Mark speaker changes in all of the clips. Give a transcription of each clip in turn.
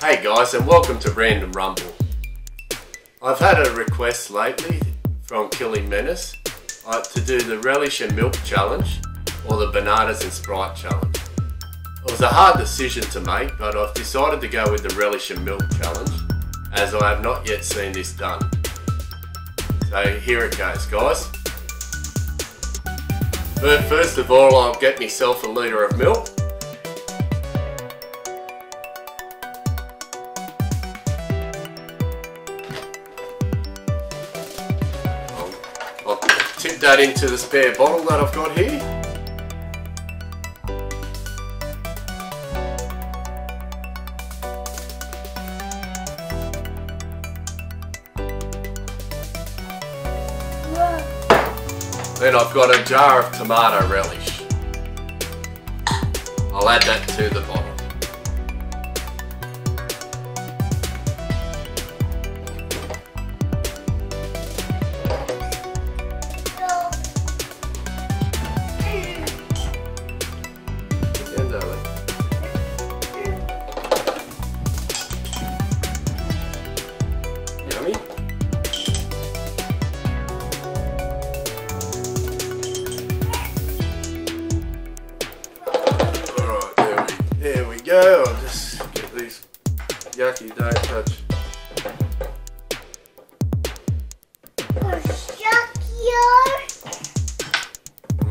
Speaker 1: Hey guys and welcome to Random Rumble. I've had a request lately from Killing Menace uh, to do the relish and milk challenge or the bananas and sprite challenge. It was a hard decision to make but I've decided to go with the relish and milk challenge as I have not yet seen this done. So here it goes guys. But first of all I'll get myself a litre of milk tip that into the spare bottle that I've got here. Then I've got a jar of tomato relish. I'll add that to the bottle. Go. Just get these yucky don't touch.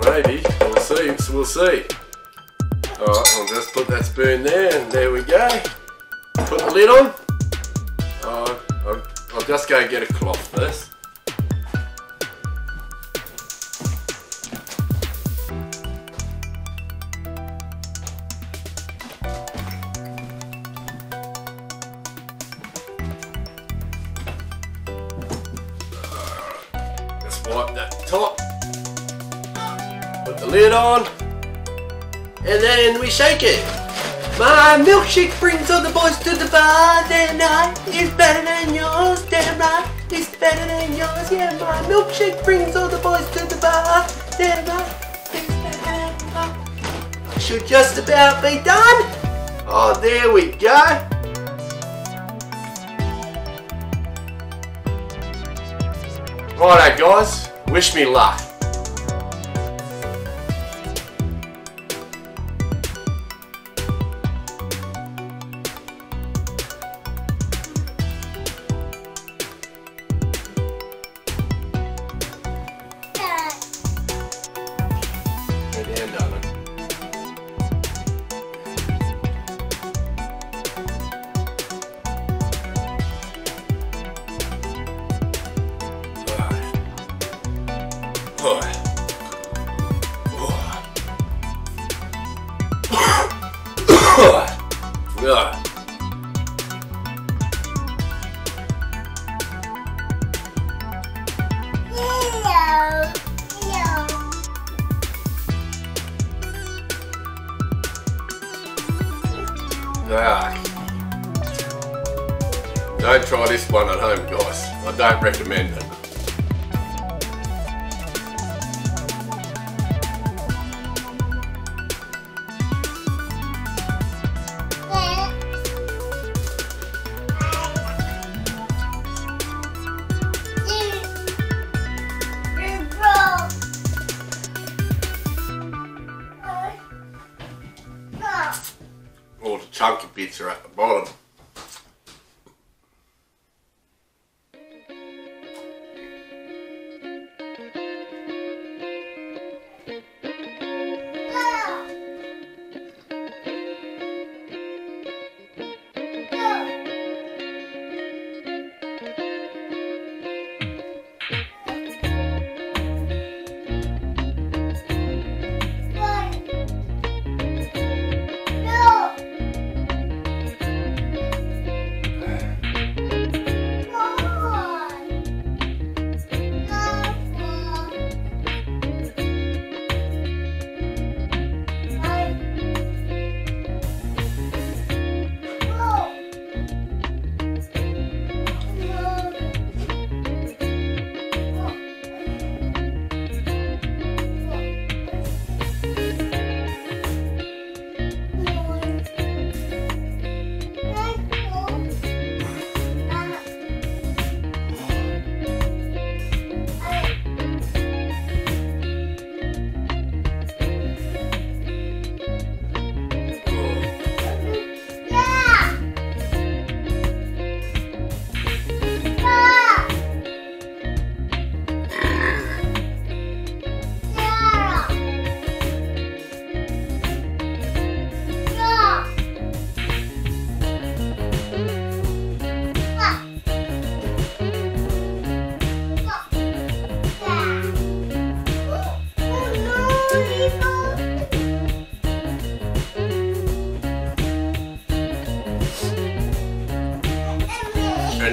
Speaker 1: Maybe. We'll see. We'll see. Alright, I'll just put that spoon there and there we go. Put the lid on. Uh, I'll, I'll just go get a cloth first. Wipe that top, put the lid on, and then we shake it. My milkshake brings all the boys to the bar, damn right, it's better than yours, damn right, it's better than yours, yeah, my milkshake brings all the boys to the bar, damn it's better than yours. Should just about be done. Oh, there we go. Righto guys, wish me luck. Yeah. Ah. Don't try this one at home guys. I don't recommend it. The chunky are at the bottom.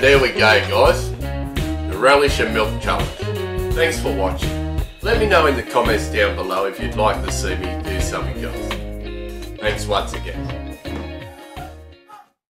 Speaker 1: There we go guys, the Relish and Milk Challenge. Thanks for watching. Let me know in the comments down below if you'd like to see me do something else. Thanks once again.